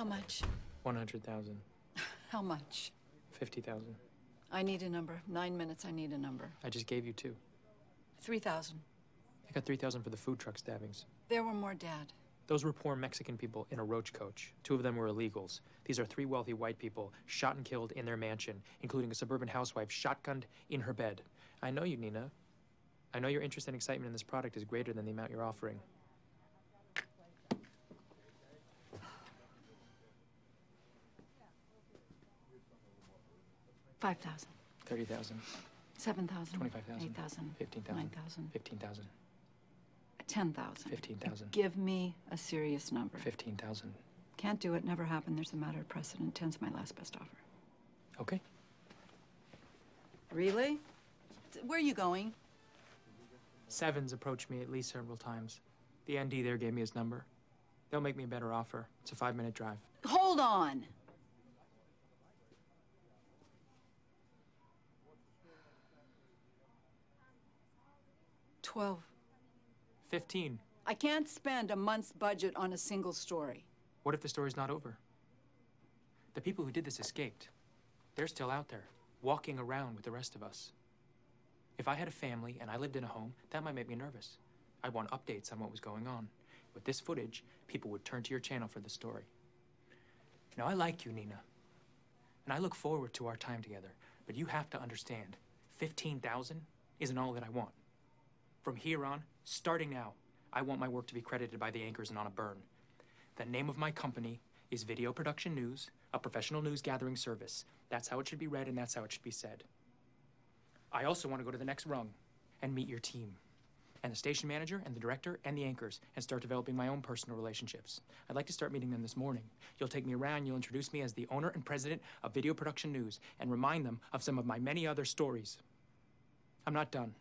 How much? 100,000. How much? 50,000. I need a number. Nine minutes, I need a number. I just gave you two. 3,000. I got 3,000 for the food truck stabbings. There were more, Dad. Those were poor Mexican people in a roach coach. Two of them were illegals. These are three wealthy white people shot and killed in their mansion, including a suburban housewife shotgunned in her bed. I know you, Nina. I know your interest and excitement in this product is greater than the amount you're offering. Five thousand. 30,000, Seven thousand. 25,000, Eight thousand. 15,000, Nine thousand. 15,000, Ten thousand. 15,000. Give me a serious number. 15,000. Can't do it. Never happened. There's a matter of precedent. Ten's my last best offer. Okay. Really? Where are you going? Sevens approached me at least several times. The ND there gave me his number. They'll make me a better offer. It's a five minute drive. Hold on. Twelve. 15. I can't spend a month's budget on a single story. What if the story's not over? The people who did this escaped. They're still out there, walking around with the rest of us. If I had a family and I lived in a home, that might make me nervous. I'd want updates on what was going on. With this footage, people would turn to your channel for the story. Now, I like you, Nina. And I look forward to our time together. But you have to understand 15,000 isn't all that I want. From here on, starting now, I want my work to be credited by the anchors and on a burn. The name of my company is Video Production News, a professional news gathering service. That's how it should be read and that's how it should be said. I also want to go to the next rung and meet your team, and the station manager, and the director, and the anchors, and start developing my own personal relationships. I'd like to start meeting them this morning. You'll take me around, you'll introduce me as the owner and president of Video Production News, and remind them of some of my many other stories. I'm not done.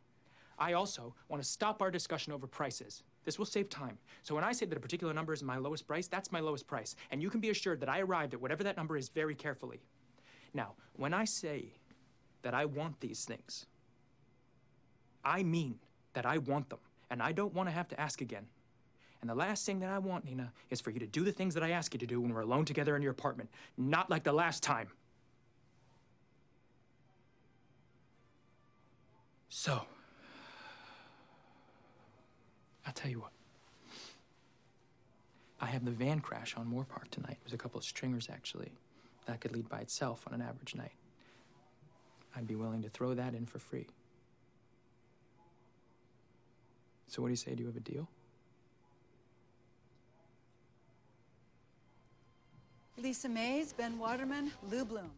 I also want to stop our discussion over prices. This will save time. So when I say that a particular number is my lowest price, that's my lowest price. And you can be assured that I arrived at whatever that number is very carefully. Now, when I say that I want these things, I mean that I want them. And I don't want to have to ask again. And the last thing that I want, Nina, is for you to do the things that I ask you to do when we're alone together in your apartment. Not like the last time. So, tell you what. I have the van crash on Moorpark tonight. It was a couple of stringers, actually. That could lead by itself on an average night. I'd be willing to throw that in for free. So, what do you say? Do you have a deal? Lisa Mays, Ben Waterman, Lou Bloom.